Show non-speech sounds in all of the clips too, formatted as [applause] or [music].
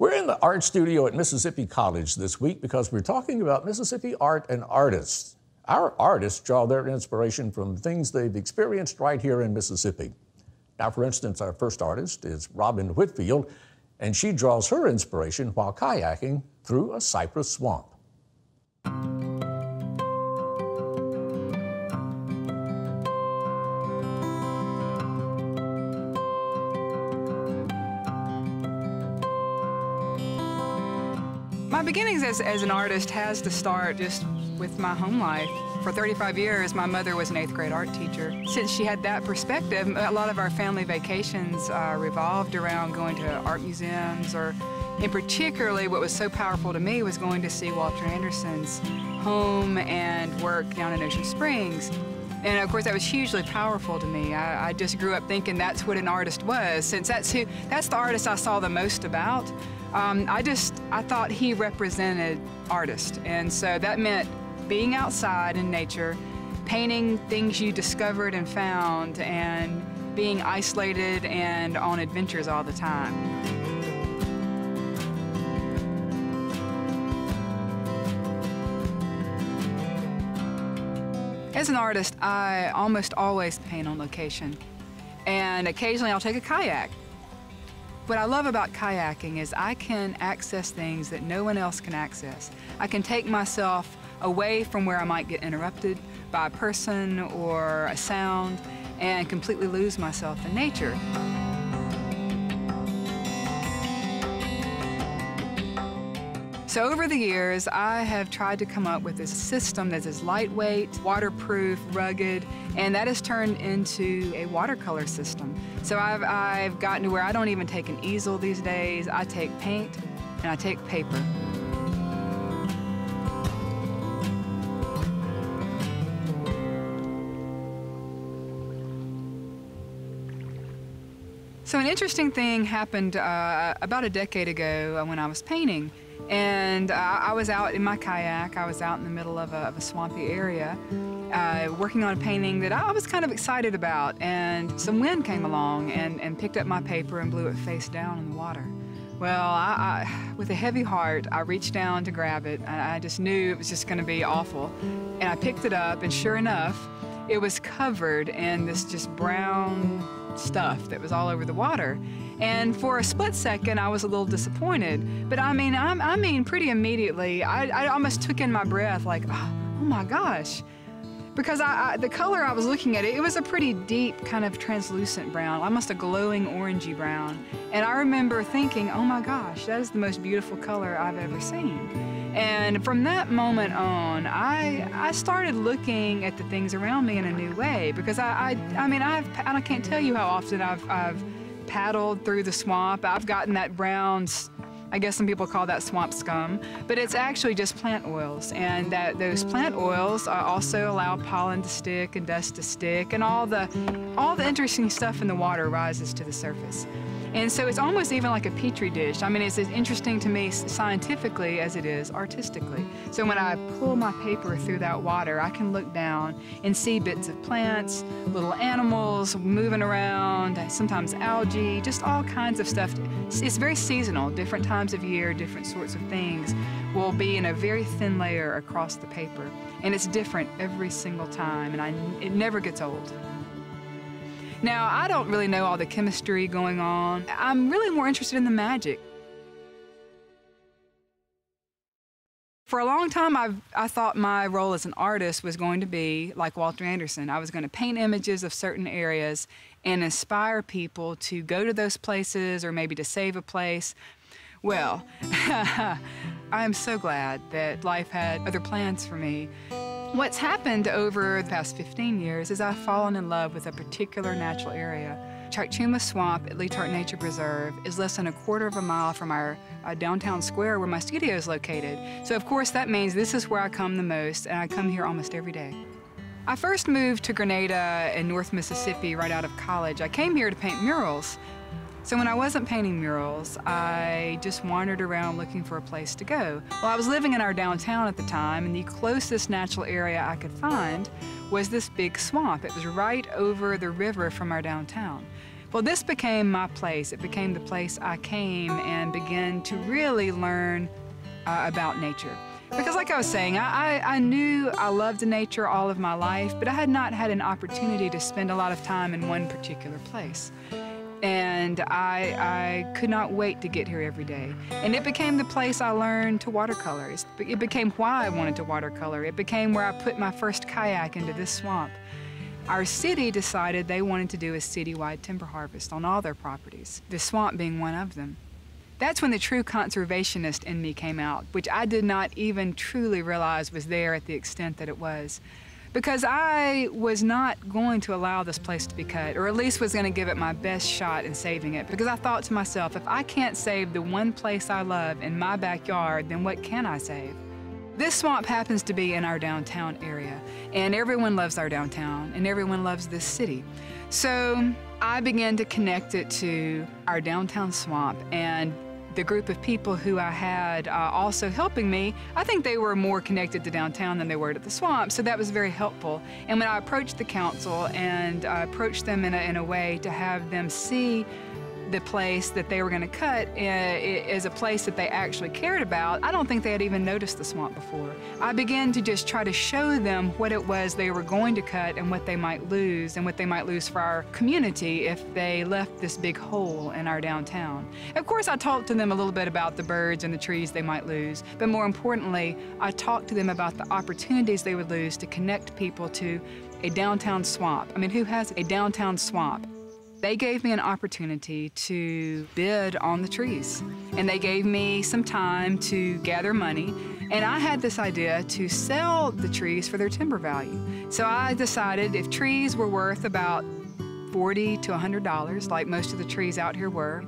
We're in the art studio at Mississippi College this week because we're talking about Mississippi art and artists. Our artists draw their inspiration from things they've experienced right here in Mississippi. Now, for instance, our first artist is Robin Whitfield, and she draws her inspiration while kayaking through a cypress swamp. My beginnings as, as an artist has to start just with my home life. For 35 years, my mother was an eighth grade art teacher. Since she had that perspective, a lot of our family vacations uh, revolved around going to art museums or, and particularly what was so powerful to me was going to see Walter Anderson's home and work down in Ocean Springs. And of course, that was hugely powerful to me. I, I, just grew up thinking that's what an artist was, since that's who, that's the artist I saw the most about. Um, I just, I thought he represented artist. And so that meant being outside in nature, painting things you discovered and found, and being isolated and on adventures all the time. As an artist, I almost always paint on location. And occasionally I'll take a kayak what I love about kayaking is I can access things that no one else can access. I can take myself away from where I might get interrupted by a person or a sound and completely lose myself in nature. So over the years, I have tried to come up with a system that is lightweight, waterproof, rugged, and that has turned into a watercolor system. So I've, I've gotten to where I don't even take an easel these days. I take paint and I take paper. So an interesting thing happened uh, about a decade ago when I was painting. And uh, I was out in my kayak, I was out in the middle of a, of a swampy area, uh, working on a painting that I was kind of excited about. And some wind came along and, and picked up my paper and blew it face down in the water. Well, I, I, with a heavy heart, I reached down to grab it. I just knew it was just going to be awful. And I picked it up, and sure enough, it was covered in this just brown stuff that was all over the water. And for a split second, I was a little disappointed. But I mean, I, I mean, pretty immediately, I, I, almost took in my breath, like, oh, oh my gosh. Because I, I, the color I was looking at, it, it was a pretty deep, kind of translucent brown, almost a glowing orangey brown. And I remember thinking, oh my gosh, that is the most beautiful color I've ever seen. And from that moment on, I I started looking at the things around me in a new way because I I, I mean I've I can't tell you how often I've I've paddled through the swamp. I've gotten that brown, I guess some people call that swamp scum, but it's actually just plant oils. And that those plant oils also allow pollen to stick and dust to stick, and all the, all the interesting stuff in the water rises to the surface. And so it's almost even like a petri dish. I mean, it's as interesting to me scientifically as it is artistically. So when I pull my paper through that water, I can look down and see bits of plants, little animals moving around, sometimes algae, just all kinds of stuff. It's very seasonal. Different times of year, different sorts of things will be in a very thin layer across the paper. And it's different every single time, and I, it never gets old. Now, I don't really know all the chemistry going on. I'm really more interested in the magic. For a long time, I've, I thought my role as an artist was going to be like Walter Anderson. I was going to paint images of certain areas and inspire people to go to those places or maybe to save a place. Well, [laughs] I am so glad that life had other plans for me. What's happened over the past 15 years is I've fallen in love with a particular natural area. Chakchiuma Swamp at Leetart Nature Preserve is less than a quarter of a mile from our uh, downtown square where my studio is located. So of course that means this is where I come the most and I come here almost every day. I first moved to Grenada in North Mississippi right out of college. I came here to paint murals so when I wasn't painting murals, I just wandered around looking for a place to go. Well, I was living in our downtown at the time, and the closest natural area I could find was this big swamp. It was right over the river from our downtown. Well, this became my place. It became the place I came and began to really learn uh, about nature. Because, like I was saying, I, I, I, knew I loved nature all of my life, but I had not had an opportunity to spend a lot of time in one particular place. And I, I could not wait to get here every day. And it became the place I learned to watercolor. It became why I wanted to watercolor. It became where I put my first kayak into this swamp. Our city decided they wanted to do a citywide timber harvest on all their properties, the swamp being one of them. That's when the true conservationist in me came out, which I did not even truly realize was there at the extent that it was. Because I was not going to allow this place to be cut, or at least was going to give it my best shot in saving it. Because I thought to myself, if I can't save the one place I love in my backyard, then what can I save? This swamp happens to be in our downtown area, and everyone loves our downtown, and everyone loves this city. So I began to connect it to our downtown swamp and the group of people who I had uh, also helping me, I think they were more connected to downtown than they were to the swamp, so that was very helpful. And when I approached the council and approached them in a, in a way to have them see the place that they were going to cut uh, is a place that they actually cared about, I don't think they had even noticed the swamp before. I began to just try to show them what it was they were going to cut and what they might lose and what they might lose for our community if they left this big hole in our downtown. Of course, I talked to them a little bit about the birds and the trees they might lose, but more importantly, I talked to them about the opportunities they would lose to connect people to a downtown swamp. I mean, who has a downtown swamp? They gave me an opportunity to bid on the trees, and they gave me some time to gather money. And I had this idea to sell the trees for their timber value. So I decided if trees were worth about 40 to $100, like most of the trees out here were,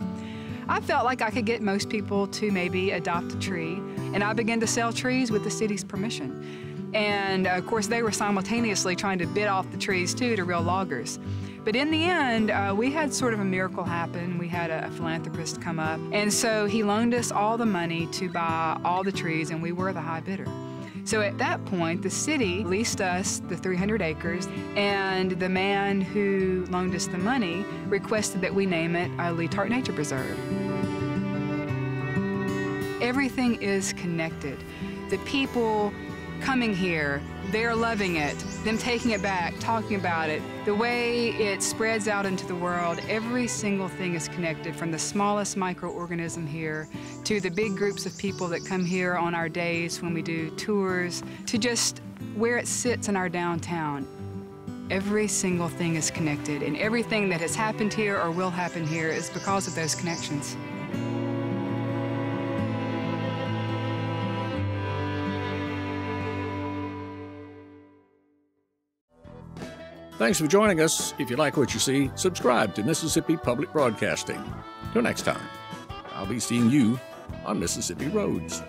I felt like I could get most people to maybe adopt a tree, and I began to sell trees with the city's permission. And of course, they were simultaneously trying to bid off the trees too to real loggers. But in the end, uh, we had sort of a miracle happen. We had a, philanthropist come up, and so he loaned us all the money to buy all the trees, and we were the high bidder. So at that point, the city leased us the 300 acres, and the man who loaned us the money requested that we name it a Leetart Nature Preserve. Everything is connected. The people coming here, they're loving it, them taking it back, talking about it, the way it spreads out into the world, every single thing is connected from the smallest microorganism here to the big groups of people that come here on our days when we do tours to just where it sits in our downtown. Every single thing is connected, and everything that has happened here or will happen here is because of those connections. Thanks for joining us. If you like what you see, subscribe to Mississippi Public Broadcasting. Till next time, I'll be seeing you on Mississippi Roads.